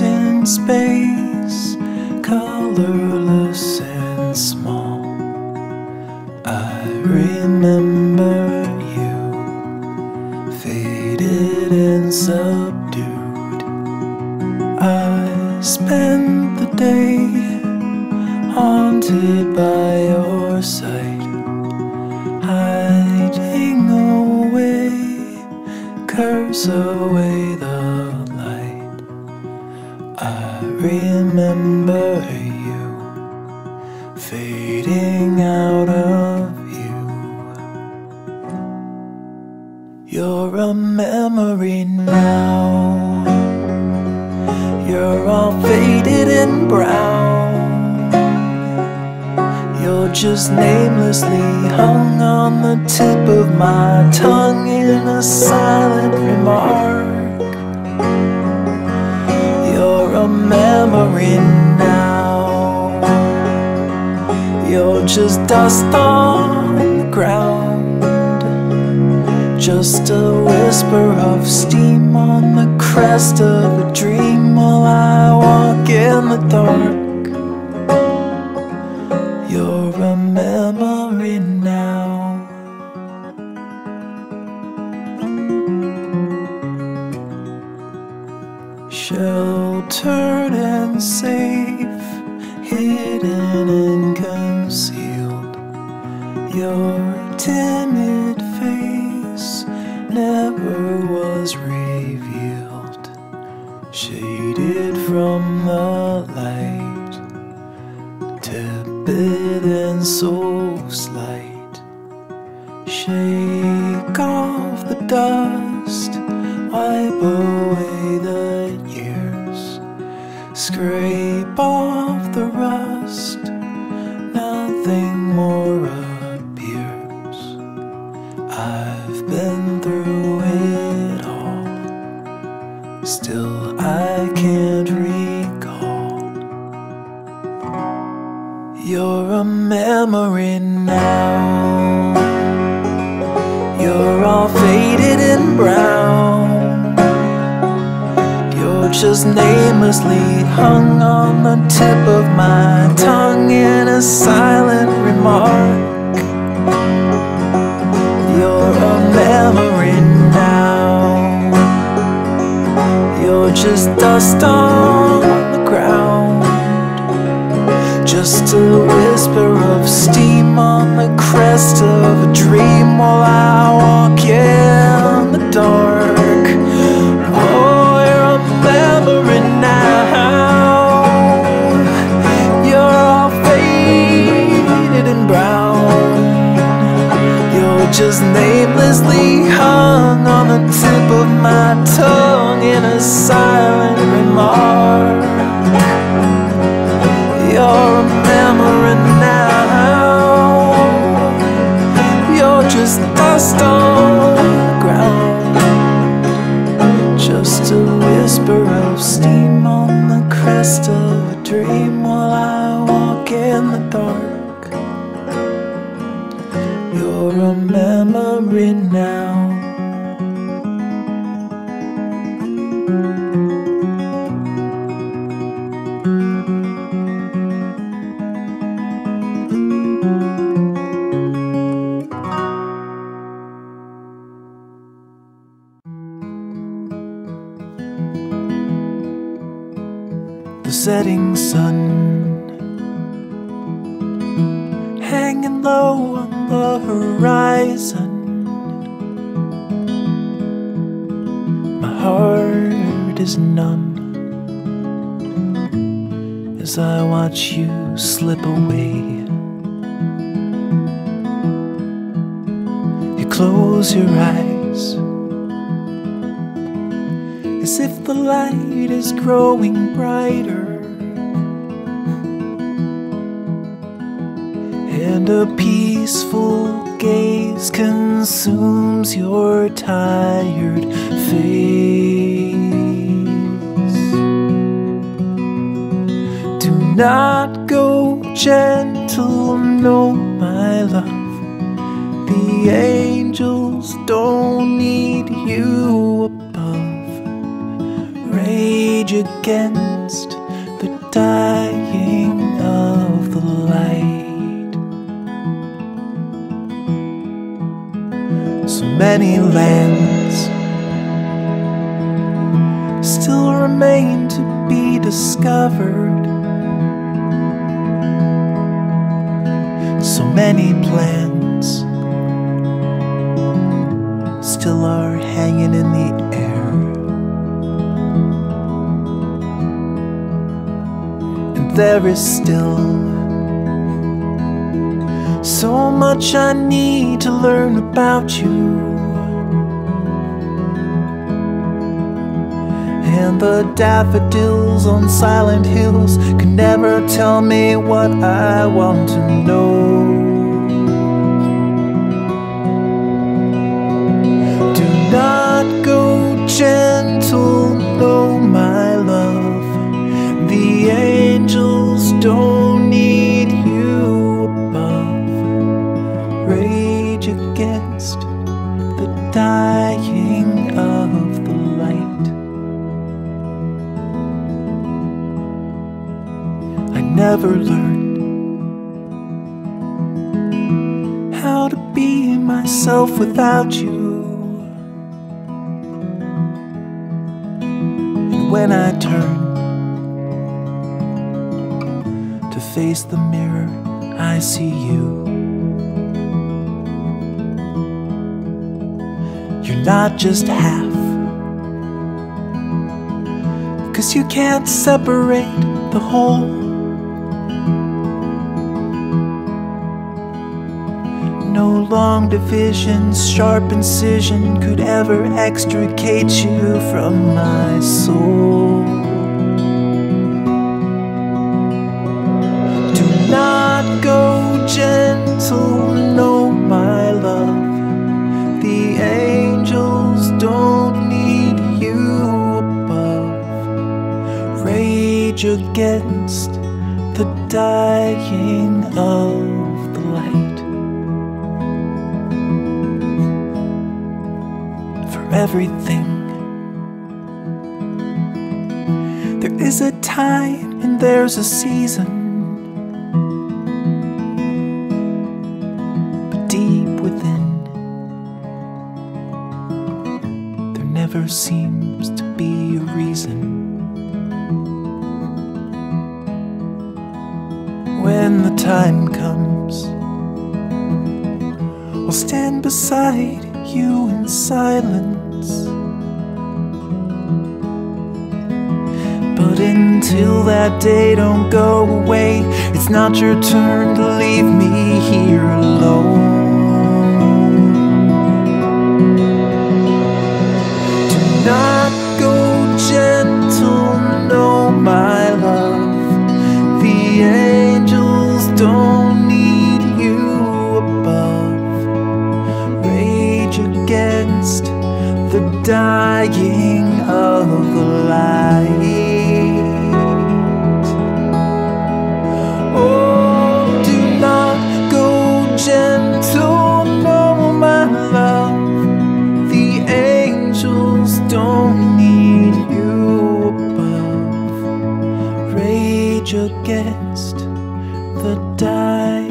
in space, colorless and small. I remember you, faded and subdued. I spent the day haunted by your sight, hiding away, curse away. I remember you fading out of view. You're a memory now. You're all faded and brown. You're just namelessly hung on the tip of my tongue in a silent remark. Memory now. You're just dust on the ground. Just a whisper of steam on the crest of a dream while I walk in the dark. You're a memory now. Sheltered and safe, hidden and concealed. Your timid face never was revealed, shaded from the light tepid and so scrape off the rust, nothing more appears. I've been through it all, still I can't recall. You're a memory now. You're all faded and brown. Just namelessly hung on the tip of my tongue in a silent remark. You're a memory now. You're just dust on the ground. Just a whisper of steam on the crest of a dream while I namelessly hung on the tip of my tongue in a silent remark. You're a memory now. You're just dust on the ground. Just a whisper of steam on the crest of a dream while I walk in the dark. Memory now. the setting sun hanging low on the horizon. Is numb as I watch you slip away. You close your eyes as if the light is growing brighter. And a peaceful gaze consumes your tired face. Not go gentle, no, my love. The angels don't need you above. Rage against the dying of the light. So many lands still remain to be discovered. So many plans still are hanging in the air. And there is still so much I need to learn about you. And the daffodils on silent hills can never tell me what I want to know. Not go gentle, no, my love. The angels don't need you above. Rage against the dying of the light. I never learned how to be myself without you. When I turn to face the mirror, I see you. You're not just half. Cause you can't separate the whole. Long divisions, sharp incision could ever extricate you from my soul. Do not go gentle, no, my love. The angels don't need you above. Rage against the dying of the light. Everything, there is a time and there's a season. But deep within, there never seems to be a reason. When the time comes, I'll stand beside you in silence. But until that day, don't go away. It's not your turn to leave me here alone. Dying of the light. Oh, do not go gentle, no, my love. The angels don't need you above. Rage against the dying.